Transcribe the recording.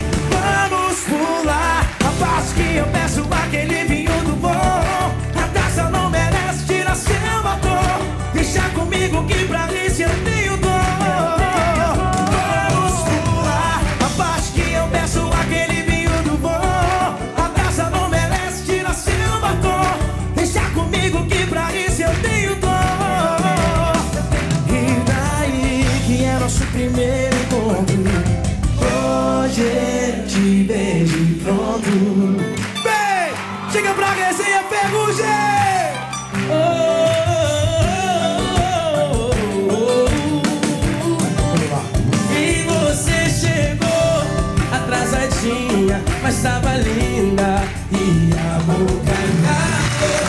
Vamos pular a parte que eu peço aquele vinho do bom. A taça não merece tirar seu batom. Deixa comigo que pra isso eu tenho dor. Vamos pular a parte que eu peço aquele vinho do bom. A taça não merece tirar seu batom. Deixa comigo que pra isso eu tenho dor. E daí que é nosso primeiro encontro hoje te vejo pronto. Bem, chega pra resenha, pega o G! e você chegou atrasadinha, mas tava linda e a boca calou.